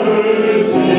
Hallelujah.